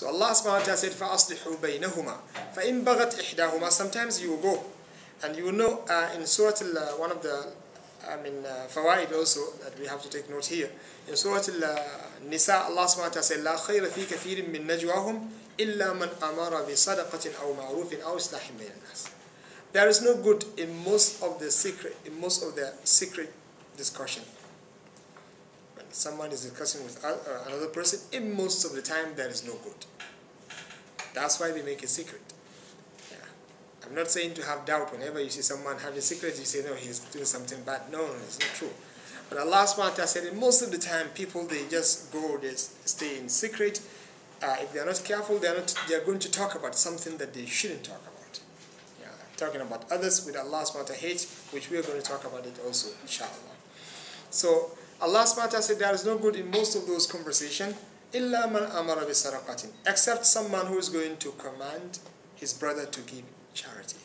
So Allah subhanahu wa ta'ala said, فَأَصْلِحُوا بَيْنَهُمَا فَإِن بَغَتْ إِحْدَاهُمَا Sometimes you will go. And you will know uh, in Surah, al, uh, one of the I mean, uh, fawaid also that we have to take note here. In Surah Al-Nisa, Allah subhanahu wa ta'ala said, لا خير في كثير من نجواهم إلا من أمر بصدقة أو معروف أو إصلاح بين الناس. There is no good in most of the secret, in most of the secret discussion. Someone is discussing with another person, in most of the time that is no good. That's why they make a secret. I'm not saying to have doubt whenever you see someone having secrets, you say, no, he's doing something bad. No, it's not true. But Allah ta'ala said, most of the time, people, they just go, they stay in secret. Uh, if they're not careful, they're, not, they're going to talk about something that they shouldn't talk about. Yeah, talking about others with Allah ta'ala hate, which we are going to talk about it also, inshallah. So, Allah SWT said there is no good in most of those conversations إِلَّا مَنْ bi sadaqatin. Except some man who is going to command his brother to give charity.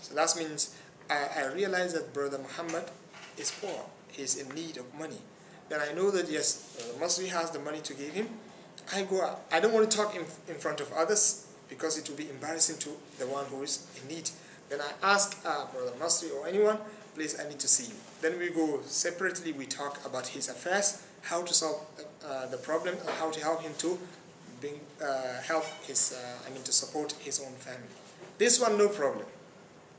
So that means I, I realize that brother Muhammad is poor. He is in need of money. Then I know that yes, uh, Masri has the money to give him. I go out. I don't want to talk in, in front of others because it will be embarrassing to the one who is in need. Then I ask uh, brother Masri or anyone, please, I need to see you. Then we go separately, we talk about his affairs, how to solve uh, the problem, and how to help him to bring, uh, help his, uh, I mean, to support his own family. This one, no problem.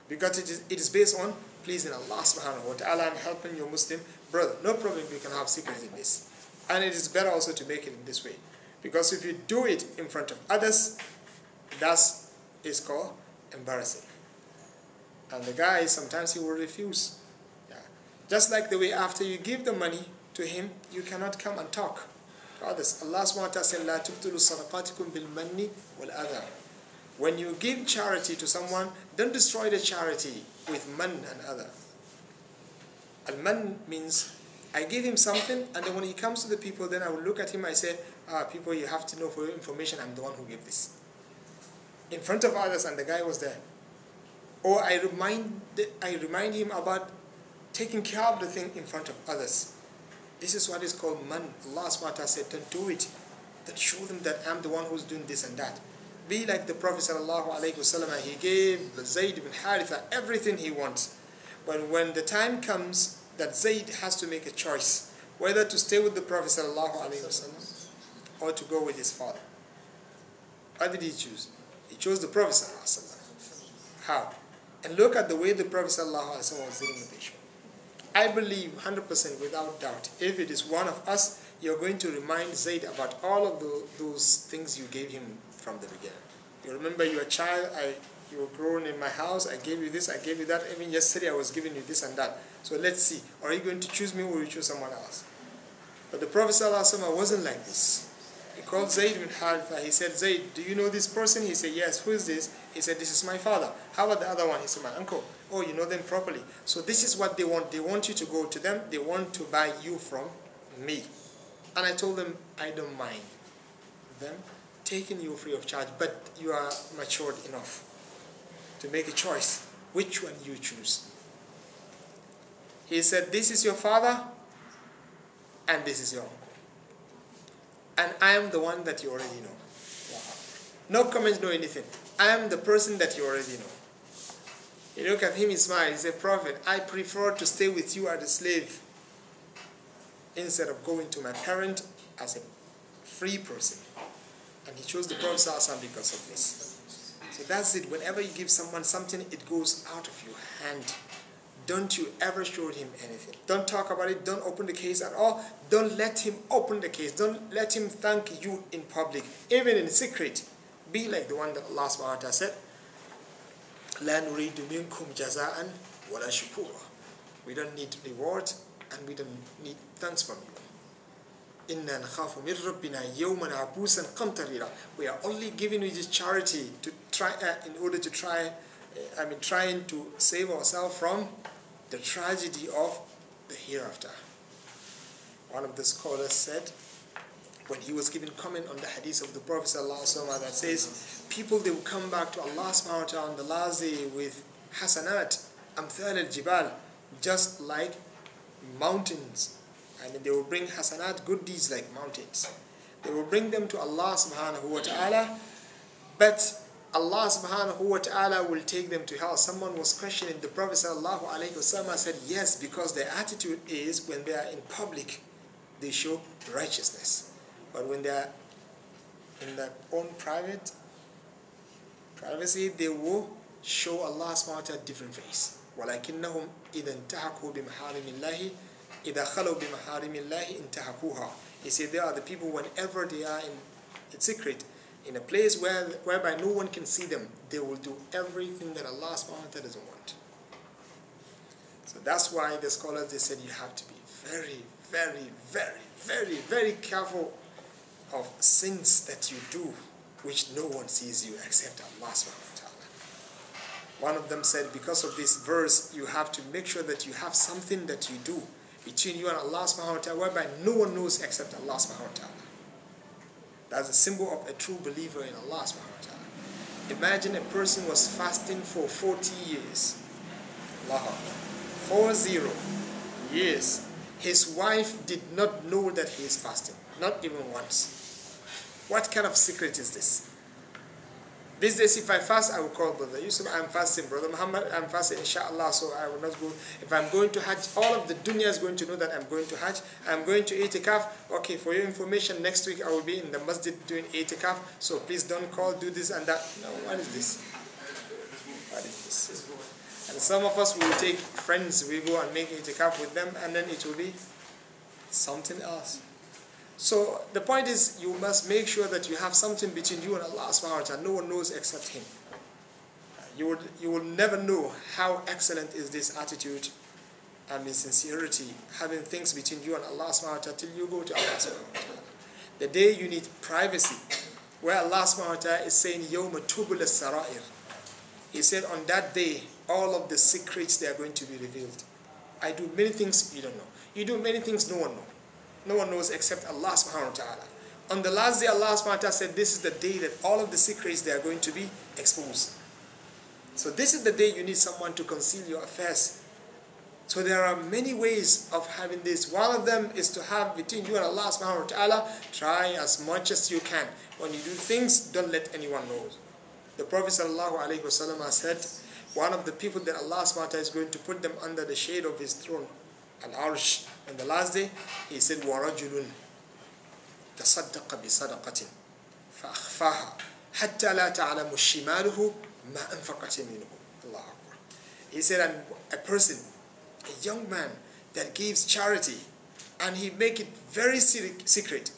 Because it is, it is based on pleasing Allah subhanahu wa ta'ala and helping your Muslim brother. No problem, you can have secrets in this. And it is better also to make it in this way. Because if you do it in front of others, that is called embarrassing. And the guy, sometimes he will refuse. Yeah. Just like the way after you give the money to him, you cannot come and talk to others. Allah subhanahu wa ta'ala said, لا تبطلوا صدقاتكم بالمن والأذى when you give charity to someone, don't destroy the charity with man and other. Al-man means I give him something and then when he comes to the people, then I will look at him, I say, ah, people, you have to know for your information, I'm the one who gave this. In front of others and the guy was there. Or I remind, I remind him about taking care of the thing in front of others. This is what is called man. Allah subhanahu wa ta'ala said, don't do it. Don't show them that I'm the one who's doing this and that be like the Prophet ﷺ. He gave Zayd ibn Haritha everything he wants. But when the time comes that Zayd has to make a choice, whether to stay with the Prophet ﷺ or to go with his father. How did he choose? He chose the Prophet ﷺ. How? And look at the way the Prophet ﷺ was dealing with issue. I believe 100% without doubt, if it is one of us, you're going to remind Zayd about all of the, those things you gave him from the beginning. You remember you were a child, I, you were grown in my house, I gave you this, I gave you that. Even yesterday I was giving you this and that. So let's see, are you going to choose me or will you choose someone else? But the Prophet ﷺ wasn't like this. Called Zayd bin Haritha. He said, Zayd, do you know this person? He said, yes. Who is this? He said, this is my father. How about the other one? He said, my uncle. Oh, you know them properly. So this is what they want. They want you to go to them. They want to buy you from me. And I told them, I don't mind them taking you free of charge, but you are matured enough to make a choice. Which one you choose? He said, this is your father, and this is your uncle. And I am the one that you already know. No comments, no anything. I am the person that you already know. You look at him, he smiles. He said, Prophet, I prefer to stay with you as a slave instead of going to my parent as a free person. And he chose the Prophet because of this. So that's it. Whenever you give someone something, it goes out of your hand. Don't you ever show him anything. Don't talk about it. Don't open the case at all. Don't let him open the case. Don't let him thank you in public, even in secret. Be like the one that Allah subhanahu wa ta'ala said, La nuridu minkum jaza'an wala shukura. We don't need reward and we don't need thanks from you. Inna nakhafu min rabbina yawman abusan qamtarira. We are only giving you this charity to try, uh, in order to try, uh, I mean, trying to save ourselves from the tragedy of the hereafter. One of the scholars said, when he was giving comment on the hadith of the Prophet ﷺ that says, people they will come back to Allah subhanahu wa on the last day with hasanat, amthal al-jibal, just like mountains I mean, they will bring hasanat, good deeds like mountains. They will bring them to Allah subhanahu wa ta'ala, but Allah subhanahu wa ta'ala will take them to hell. Someone was questioning the Prophet sallallahu alayhi wasallam said, yes, because their attitude is when they are in public, they show righteousness. But when they are in their own private privacy, they will show Allah subhanahu wa ta'ala different face. ولكنهم إذا انتهكوا بمحارم الله إذا خلوا بمحارم الله انتهكوها. He said they are the people whenever they are in, in secret, in a place where whereby no one can see them, they will do everything that Allah subhanahu wa ta'ala doesn't want. So that's why the scholars they said you have to be very, very, very, very, very careful of sins that you do which no one sees you except Allah subhanahu wa ta'ala. One of them said, because of this verse, you have to make sure that you have something that you do between you and Allah subhanahu wa ta'ala whereby no one knows except Allah subhanahu wa ta'ala. That's a symbol of a true believer in Allah subhanahu wa ta'ala. Imagine a person was fasting for 40 years. Allah Four zero years. His wife did not know that he is fasting. Not even once. What kind of secret is this? These days, if I fast, I will call Brother Yusuf, I'm fasting. Brother Muhammad, I'm fasting, inshallah, so I will not go. If I'm going to Hajj, all of the dunya is going to know that I'm going to Hajj. I'm going to itikaf. Okay, for your information, next week I will be in the masjid doing itikaf, so please don't call, do this and that. No, what is this? What is this? And some of us will take friends, we go and make itikaf with them, and then it will be something else. So the point is you must make sure that you have something between you and Allah subhanahu wa ta'ala. No one knows except Him. You, would, you will never know how excellent is this attitude and sincerity, having things between you and Allah subhanahu wa ta'ala till you go to Allah subhanahu wa ta'ala. The day you need privacy, where Allah subhanahu wa ta'ala is saying, Yawma tubul sarair. He said, on that day, all of the secrets, they are going to be revealed. I do many things you don't know. You do many things no one knows. No one knows except Allah subhanahu wa ta'ala. On the last day, Allah subhanahu wa ta'ala said, this is the day that all of the secrets, they are going to be exposed. So this is the day you need someone to conceal your affairs. So there are many ways of having this. One of them is to have between you and Allah subhanahu wa ta'ala, try as much as you can. When you do things, don't let anyone know. The Prophet sallallahu alayhi wa said, one of the people that Allah subhanahu wa ta'ala is going to put them under the shade of his throne, al-arsh, on the last day, he said, وَرَجُلٌ تَصَدَّقَ بِصَدَقَةٍ فَأَخْفَاهَا حَتَّى لَا تَعْلَمُ شِمَالُهُ مَا أَنْفَقَتْ مِنْهُ Allah Akbar. He said, and a person, a young man that gives charity, and he make it very secret.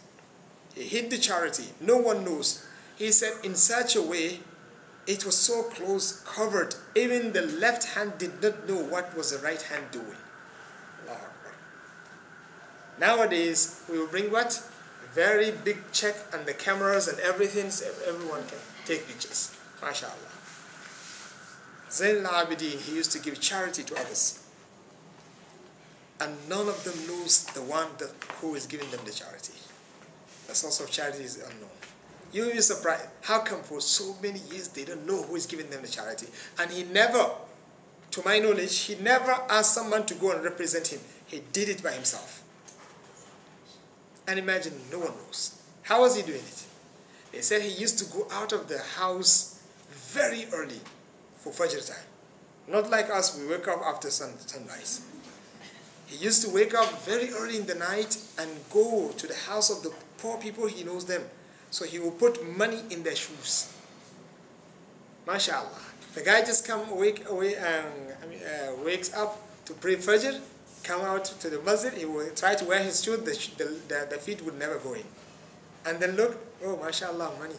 He hid the charity. No one knows. He said, in such a way, it was so close, covered. Even the left hand did not know what was the right hand doing. Nowadays, we will bring what? Very big check and the cameras and everything so everyone can take pictures. MashaAllah. Zain al-Abidin, he used to give charity to others. And none of them knows the one that, who is giving them the charity. The source of charity is unknown. You will be surprised. How come for so many years they don't know who is giving them the charity? And he never, to my knowledge, he never asked someone to go and represent him. He did it by himself. And imagine, no one knows. How was he doing it? They said he used to go out of the house very early for Fajr time. Not like us, we wake up after sun, sunrise. He used to wake up very early in the night and go to the house of the poor people, he knows them. So he will put money in their shoes. MashaAllah. The guy just come awake, away, um, uh, wakes up to pray Fajr, come out to the masjid, he will try to wear his shoes, the, the, the, feet would never go in. And then look, oh, mashallah, money.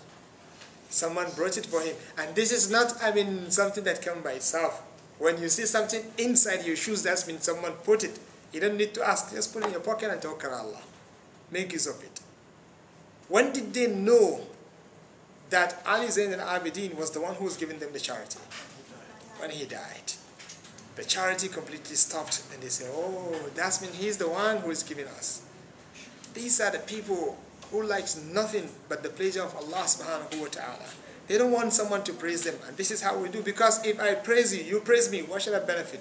Someone brought it for him. And this is not, I mean, something that comes by itself. When you see something inside your shoes, that's means someone put it. You don't need to ask, just put it in your pocket and talk to Allah. Make use of it. When did they know that Ali Zain al-Abidin was the one who was giving them the charity? When he died the charity completely stopped and they say, oh, that's mean he's the one who is giving us. These are the people who likes nothing but the pleasure of Allah subhanahu wa ta'ala. They don't want someone to praise them. And this is how we do. Because if I praise you, you praise me, what should I benefit?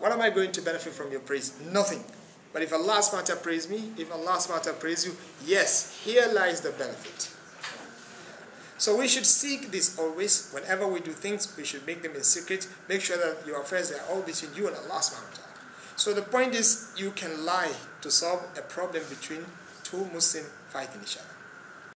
What am I going to benefit from your praise? Nothing. But if Allah SWT praise me, if Allah SWT praise you, yes, here lies the benefit. So we should seek this always. Whenever we do things, we should make them in secret. Make sure that your affairs are all between you and Allah SWT. So the point is, you can lie to solve a problem between two Muslims fighting each other.